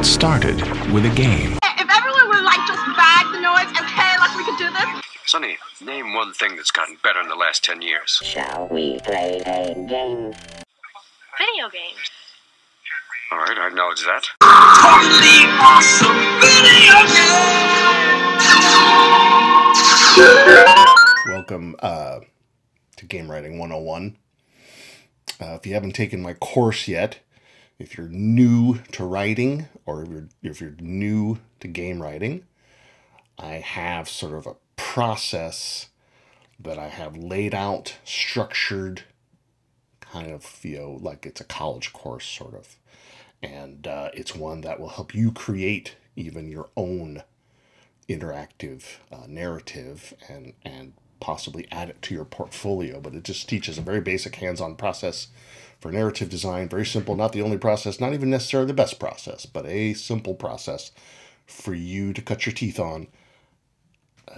It started with a game. If everyone would like just bag the noise and play like we could do this. Sonny, name one thing that's gotten better in the last 10 years. Shall we play a game? Video games. All right, I acknowledge that. totally awesome video game. Welcome uh, to Game Writing 101. Uh, if you haven't taken my course yet, if you're new to writing or if you're, if you're new to game writing, I have sort of a process that I have laid out, structured, kind of, feel like it's a college course, sort of. And uh, it's one that will help you create even your own interactive uh, narrative and, and possibly add it to your portfolio. But it just teaches a very basic hands on process for narrative design. Very simple, not the only process, not even necessarily the best process, but a simple process for you to cut your teeth on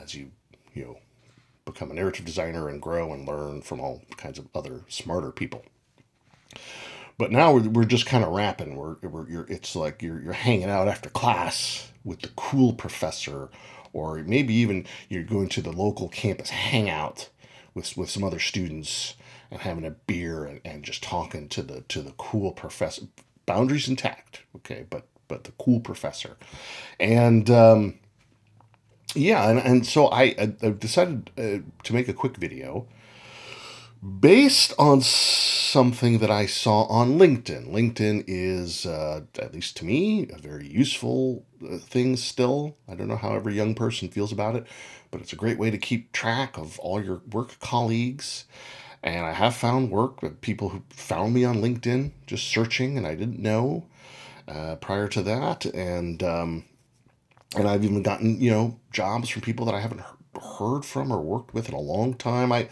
as you, you know, become a narrative designer and grow and learn from all kinds of other smarter people. But now we're, we're just kind of rapping. We're, we're you're, it's like you're, you're hanging out after class with the cool professor, or maybe even you're going to the local campus hangout with, with some other students and having a beer and, and just talking to the to the cool professor. Boundaries intact, okay, but but the cool professor, and um, yeah, and, and so I, I decided uh, to make a quick video based on something that I saw on LinkedIn. LinkedIn is, uh, at least to me, a very useful uh, thing still. I don't know how every young person feels about it, but it's a great way to keep track of all your work colleagues. And I have found work with people who found me on LinkedIn just searching, and I didn't know uh, prior to that. And um, and I've even gotten you know jobs from people that I haven't heard from or worked with in a long time. I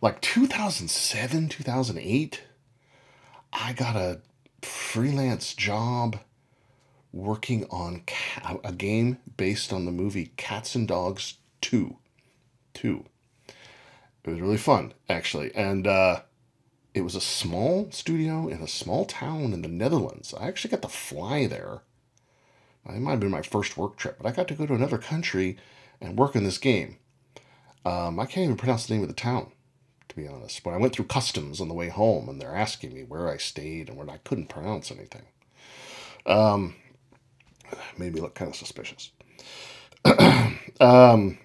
like 2007, 2008, I got a freelance job working on a game based on the movie Cats and Dogs 2. 2. It was really fun, actually. And uh, it was a small studio in a small town in the Netherlands. I actually got to fly there. It might have been my first work trip, but I got to go to another country and work in this game. Um, I can't even pronounce the name of the town to be honest. But I went through customs on the way home, and they're asking me where I stayed and where I couldn't pronounce anything. Um, made me look kind of suspicious. um,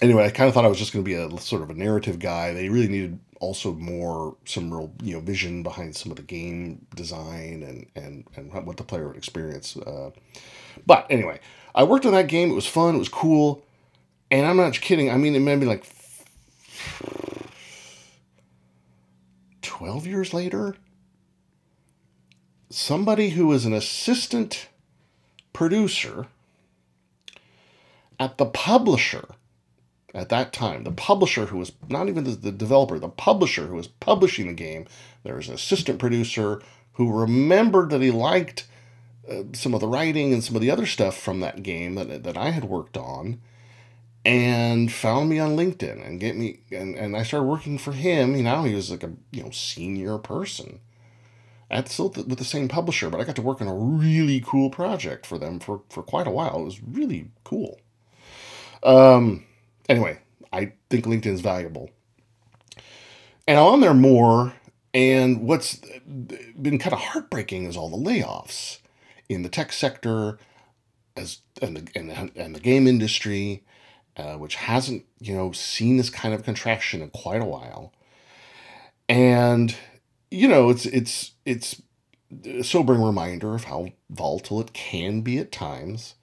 anyway, I kind of thought I was just going to be a sort of a narrative guy. They really needed also more some real you know vision behind some of the game design and and and what the player would experience. Uh, but anyway, I worked on that game. It was fun. It was cool. And I'm not kidding. I mean, it made me like 12 years later, somebody who was an assistant producer at the publisher at that time, the publisher who was not even the, the, developer, the publisher who was publishing the game, there was an assistant producer who remembered that he liked uh, some of the writing and some of the other stuff from that game that, that I had worked on and found me on LinkedIn and get me and, and I started working for him. You know, he was like a you know senior person at still with the same publisher, but I got to work on a really cool project for them for for quite a while. It was really cool. Um. Anyway, I think LinkedIn's valuable, and I'm on there more. And what's been kind of heartbreaking is all the layoffs in the tech sector, as and the and the, and the game industry uh, which hasn't, you know, seen this kind of contraction in quite a while. And, you know, it's it's it's a sobering reminder of how volatile it can be at times.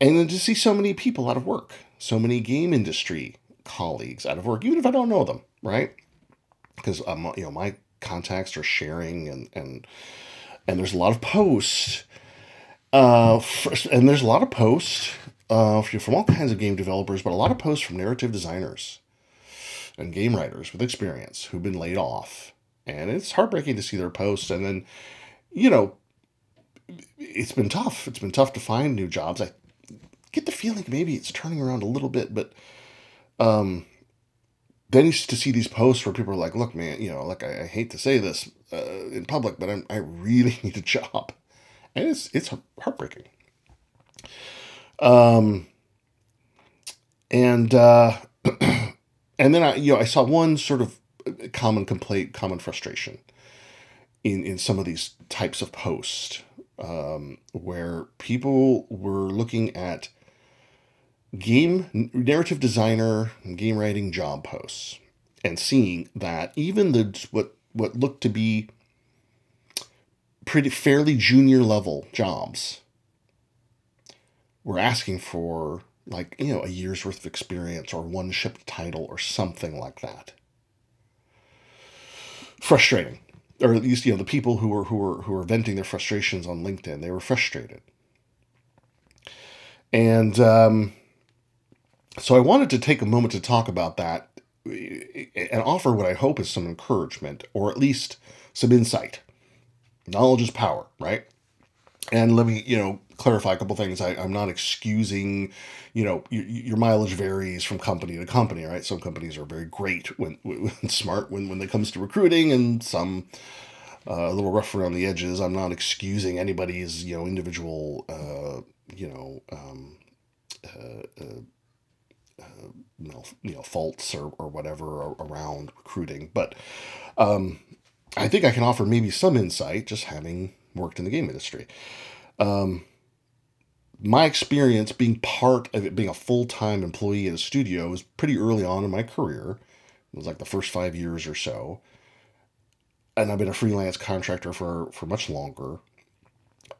And then to see so many people out of work, so many game industry colleagues out of work, even if I don't know them, right? Because um, you know, my contacts are sharing and and and there's a lot of posts. Uh, and there's a lot of posts uh, from all kinds of game developers, but a lot of posts from narrative designers and game writers with experience who've been laid off. And it's heartbreaking to see their posts. And then, you know, it's been tough. It's been tough to find new jobs. I get the feeling maybe it's turning around a little bit, but um, then you to see these posts where people are like, look, man, you know, like I, I hate to say this uh, in public, but I'm, I really need a job and it's it's heartbreaking. Um, and uh, and then I you know I saw one sort of common complaint, common frustration in in some of these types of posts um, where people were looking at game narrative designer game writing job posts and seeing that even the what what looked to be pretty fairly junior level jobs were asking for like you know a year's worth of experience or one shipped title or something like that. Frustrating. Or at least you know the people who were who were who were venting their frustrations on linkedin they were frustrated. And um, so i wanted to take a moment to talk about that and offer what i hope is some encouragement or at least some insight knowledge is power right and let me you know clarify a couple things. I, am not excusing, you know, your, your, mileage varies from company to company, right? Some companies are very great when, when smart when when it comes to recruiting, and some uh, a little rough around the edges. I'm not excusing anybody's you know individual uh, you know. Um, uh, uh you know, you know, faults or, or whatever around recruiting, but um, I think I can offer maybe some insight just having worked in the game industry. Um, my experience being part of it being a full-time employee at a studio was pretty early on in my career. It was like the first five years or so. And i've been a freelance contractor for for much longer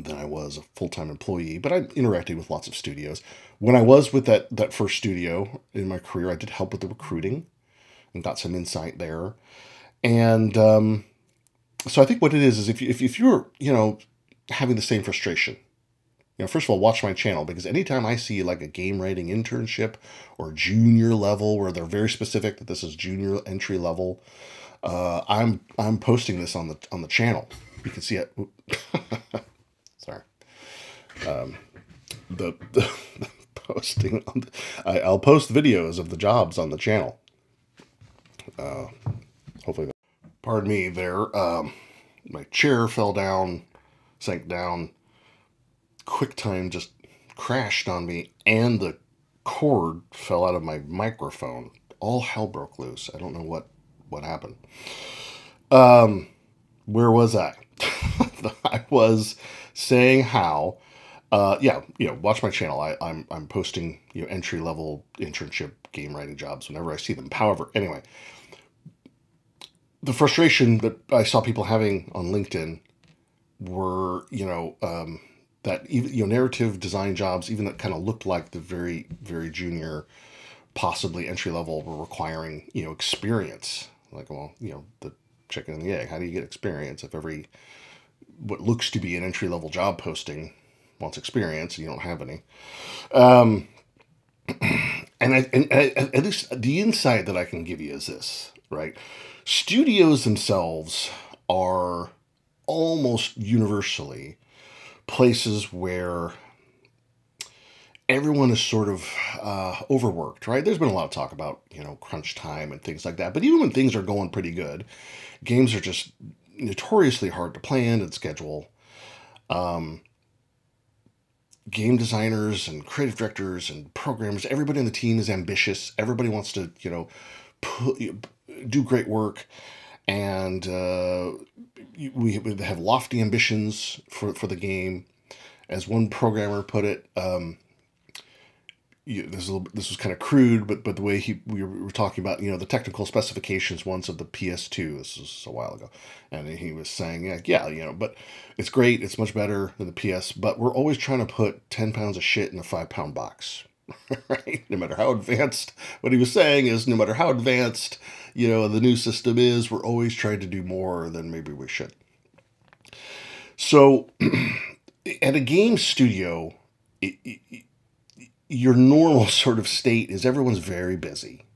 than i was a full-time employee but i interacted with lots of studios when i was with that that first studio in my career i did help with the recruiting and got some insight there and um, so i think what it is is if, you, if, if you're you know having the same frustration you know, first of all, watch my channel because anytime I see like a game writing internship or junior level where they're very specific that this is junior entry level, uh, I'm I'm posting this on the on the channel. You can see it. Um, the, the, posting on the, I, I'll post videos of the jobs on the channel. Uh, hopefully, pardon me. There, um, my chair fell down, sank down QuickTime just crashed on me and the cord fell out of my microphone. All hell broke loose. I don't know what what happened. Um, where was I? I was saying how, uh, yeah, you know, watch my channel. I, I'm I'm posting you know entry level internship game writing jobs whenever I see them. However, anyway, the frustration that I saw people having on LinkedIn were you know um, that even you know narrative design jobs, even that kind of looked like the very very junior, possibly entry level, were requiring you know experience. Like well, you know the chicken and the egg. How do you get experience if every what looks to be an entry level job posting wants experience and you don't have any? Um, and I, and at least the insight that I can give you is this, right? Studios themselves are almost universally places where everyone is sort of uh, overworked, right? There's been a lot of talk about, you know, crunch time and things like that. But even when things are going pretty good, games are just notoriously hard to plan and schedule. Um, game designers and creative directors and programmers, everybody on the team is ambitious. Everybody wants to, you know, put, do great work. And uh, we have lofty ambitions for, for the game. As one programmer put it, um, you, this, little, this was kind of crude, but but the way he we were talking about you know the technical specifications once of the PS2. This was a while ago, and he was saying yeah yeah you know but it's great it's much better than the PS, but we're always trying to put ten pounds of shit in a five pound box, right? No matter how advanced, what he was saying is no matter how advanced you know, the new system is we're always trying to do more than maybe we should. So, at a game studio, it, it, your normal sort of state is everyone's very busy.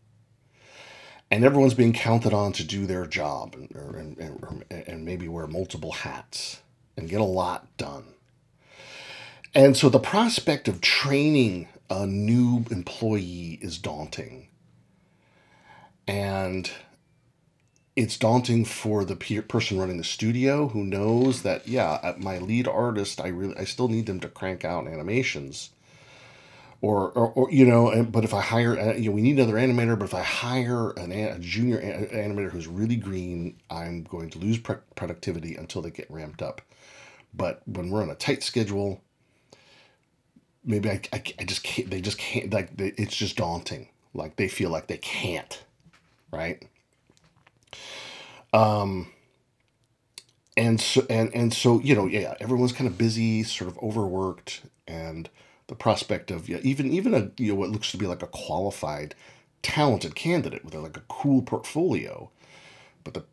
And everyone's being counted on to do their job and, or, and, and, and maybe wear multiple hats and get a lot done. And so the prospect of training a new employee is daunting and it's daunting for the pe- person running the studio who knows that yeah, at my lead artist, I really I still need them to crank out animations. Or, or, or you know, and, but if I hire, uh, you know, we need another animator. But if I hire an, a junior animator who's really green, I'm going to lose pro- productivity until they get ramped up. But when we're on a tight schedule, maybe I, I, I just can't. They just can't. Like they, it's just daunting. Like they feel like they can't, right? Um. And so and and so you know yeah everyone's kind of busy, sort of overworked, and the prospect of yeah, even even a you know what looks to be like a qualified, talented candidate with like a cool portfolio, but the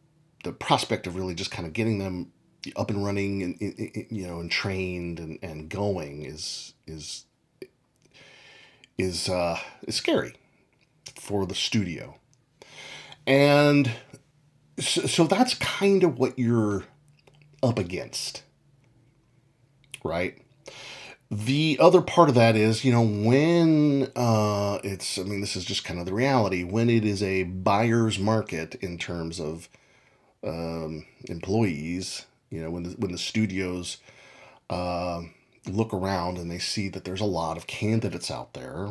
the prospect of really just kind of getting them up and running and, you know and trained and, and going is is is uh is scary for the studio. And so, so that's kind of what you're up against right the other part of that is you know when uh it's i mean this is just kind of the reality when it is a buyer's market in terms of um, employees. You know, when the when the studios uh, look around and they see that there's a lot of candidates out there,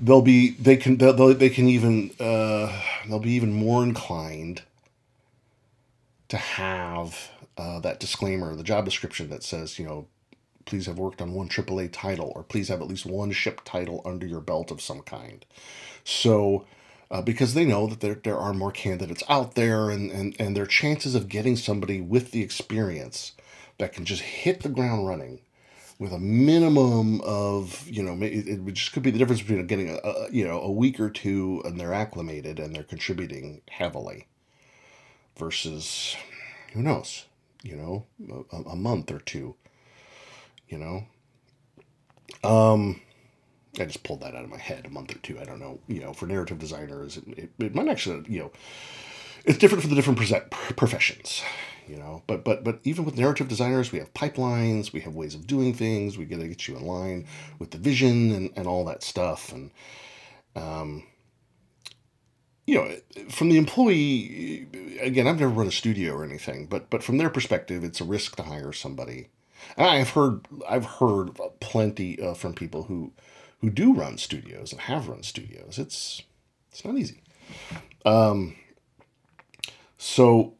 they'll be they can they'll, they'll- can even uh, they'll be even more inclined to have uh, that disclaimer, the job description that says, you know, please have worked on one AAA title, or please have at least one ship title under your belt of some kind. So, uh, because they know that there, there are more candidates out there, and, and, and their chances of getting somebody with the experience that can just hit the ground running with a minimum of, you know, it just could be the difference between getting a, a, you know, a week or two and they're acclimated and they're contributing heavily versus, who knows, you know, a, a month or two, you know. Um, I just pulled that out of my head a month or two. I don't know. You know, for narrative designers, it, it, it might actually, you know, it's different for the different professions. You know, but but but even with narrative designers, we have pipelines, we have ways of doing things. We got to get you in line with the vision and and all that stuff. And um, you know, from the employee, again, I've never run a studio or anything, but but from their perspective, it's a risk to hire somebody. And I've heard I've heard plenty uh, from people who who do run studios and have run studios. It's it's not easy. Um, so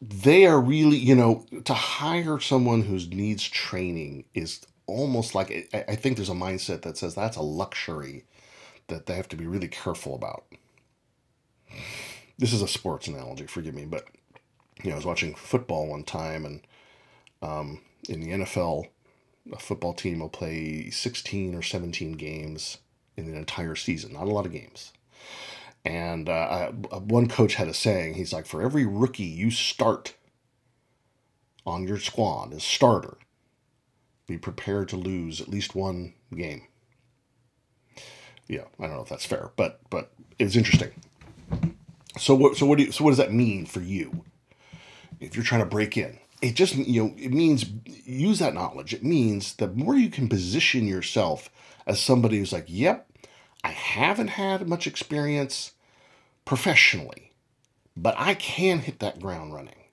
they are really, you know, to hire someone who needs training is almost like I, I think there's a mindset that says that's a luxury that they have to be really careful about. This is a sports analogy, forgive me, but you know, I was watching football one time, and um, in the NFL, a football team will play 16 or 17 games in an entire season, not a lot of games. And uh, I, one coach had a saying. He's like, for every rookie you start on your squad as starter, be prepared to lose at least one game. Yeah, I don't know if that's fair, but but it's interesting. So what so what do you, so what does that mean for you? If you're trying to break in, it just you know it means use that knowledge. It means the more you can position yourself as somebody who's like, yep, I haven't had much experience professionally, but I can hit that ground running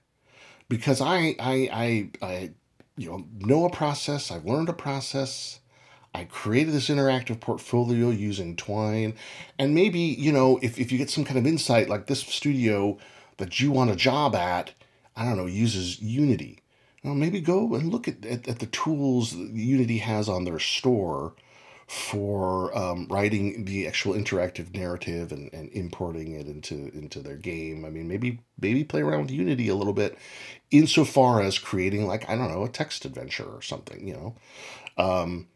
because I I I, I you know know a process. I've learned a process. I created this interactive portfolio using Twine, and maybe you know if if you get some kind of insight like this studio that you want a job at, I don't know uses Unity. Maybe go and look at, at, at the tools Unity has on their store for um, writing the actual interactive narrative and, and importing it into into their game. I mean, maybe maybe play around with Unity a little bit, insofar as creating like I don't know a text adventure or something. You know, um,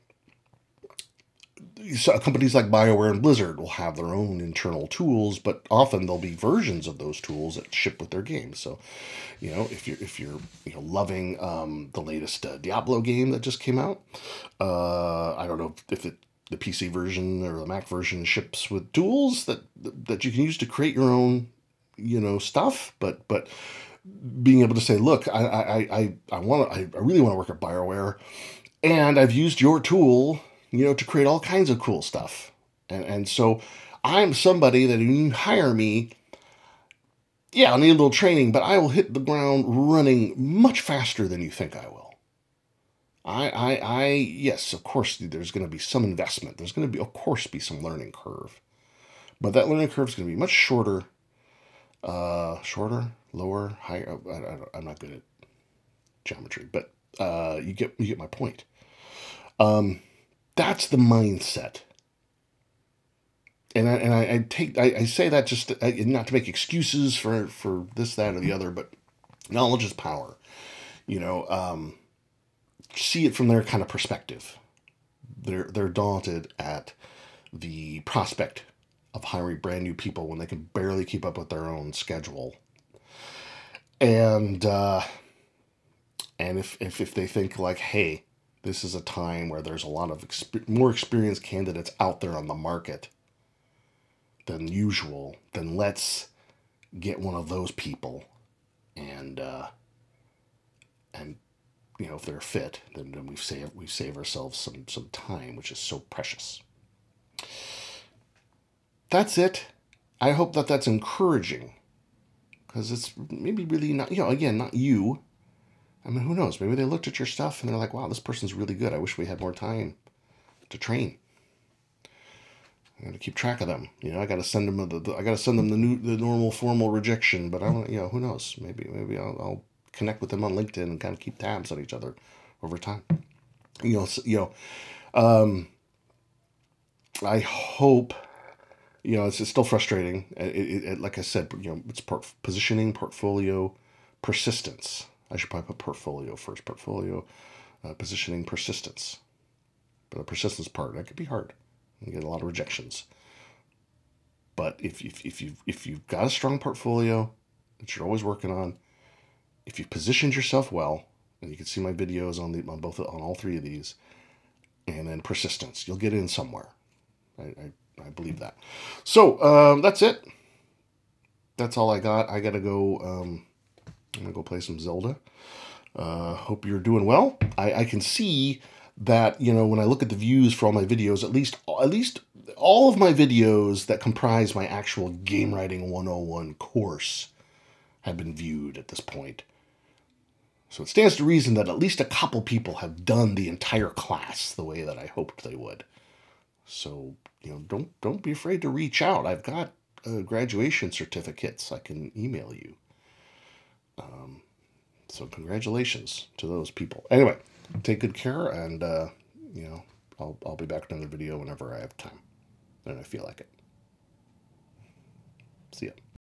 so companies like BioWare and Blizzard will have their own internal tools, but often there'll be versions of those tools that ship with their games. So, you know, if you're if you're you know loving um, the latest uh, Diablo game that just came out, uh, I don't know if it the PC version or the Mac version ships with tools that that you can use to create your own you know stuff, but but being able to say, look, I I I I want I really want to work at BioWare, and I've used your tool you know, to create all kinds of cool stuff. And, and so I'm somebody that when you hire me, yeah, I'll need a little training, but I will hit the ground running much faster than you think I will. I, I, I, yes, of course, there's going to be some investment. There's going to be, of course, be some learning curve, but that learning curve is going to be much shorter, uh, shorter, lower, higher. I, am not good at geometry, but uh, you get you get my point. Um, that's the mindset. And I, and I, I take I, I, say that just to, not to make excuses for for this that or the other, but knowledge is power. You know, um, see it from their kind of perspective. They're they're daunted at the prospect of hiring brand new people when they can barely keep up with their own schedule. And uh, and if, if if they think like, hey, this is a time where there's a lot of exp- more experienced candidates out there on the market than usual, then let's get one of those people and uh, and you know if they're fit, then, then we've save we save ourselves some some time, which is so precious. That's it. I hope that that's encouraging because it's maybe really not you know again not you I mean, who knows? Maybe they looked at your stuff and they're like, wow, this person's really good. I wish we had more time to train. I got to keep track of them. You know, I got to send them the, the I got to send them the new the normal formal rejection. But I don't, you know, who knows? Maybe maybe I'll, I'll connect with them on LinkedIn and kind of keep tabs on each other over time. You know, you know, um, I hope. You know, it's, it's still frustrating. It, it, it, like I said, you know, it's positioning, portfolio, persistence I should probably put portfolio first. Portfolio, uh, positioning, persistence. But the persistence part, that could be hard. You get a lot of rejections. But if, if, if, you've, if you've got a strong portfolio that you're always working on, if you've positioned yourself well, and you can see my videos on, the, on both on all three of these, and then persistence, you'll get in somewhere. I, I, I believe that. So um, that's it. That's all I got. I got to go. Um, I'm gonna go play some Zelda. Uh, hope you're doing well. I, I can see that you know when I look at the views for all my videos, at least at least all of my videos that comprise my actual game writing 101 course have been viewed at this point. So it stands to reason that at least a couple people have done the entire class the way that I hoped they would. So you know, don't don't be afraid to reach out. I've got uh, graduation certificates I can email you. Um, so congratulations to those people. Anyway, take good care, and uh, you know I'll I'll be back with another video whenever I have time and I feel like it. See ya.